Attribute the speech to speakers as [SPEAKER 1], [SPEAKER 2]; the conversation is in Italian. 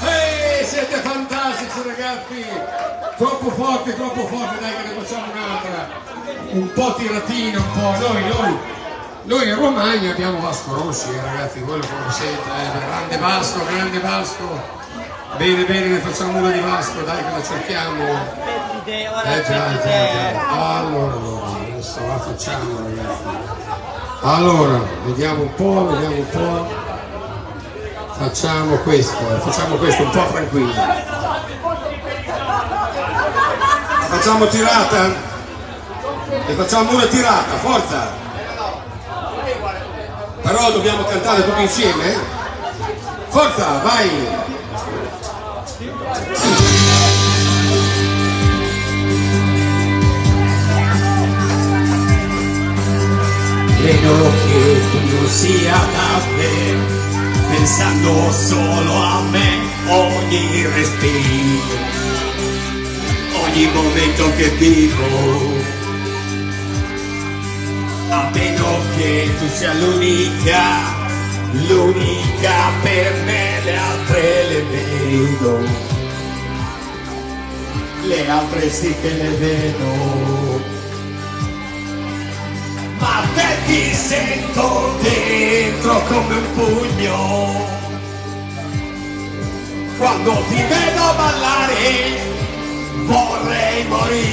[SPEAKER 1] Ehi, siete fantastici ragazzi! Troppo forti, troppo forti, dai che ne facciamo un'altra! Un po' tiratina, un po', noi, noi, noi in Romagna abbiamo Vasco Rossi, eh, ragazzi, voi lo conoscete, eh, grande Vasco, grande Vasco! Bene, bene, ne facciamo una di Vasco, dai che la cerchiamo! Eh già, già, già. Allora, adesso la facciamo ragazzi. Allora, vediamo un po', vediamo un po'. Facciamo questo, facciamo questo un po' tranquillo. Facciamo tirata? E facciamo una tirata, forza! Però dobbiamo cantare tutti insieme? Forza, vai!
[SPEAKER 2] Credo che tu sia da me, pensando solo a me, ogni momento che vivo. A meno che tu sia l'unica, l'unica per me, le altre le vedo, le altre sì che le vedo ma te ti sento dentro come un pugno. Quando ti vedo ballare vorrei morire.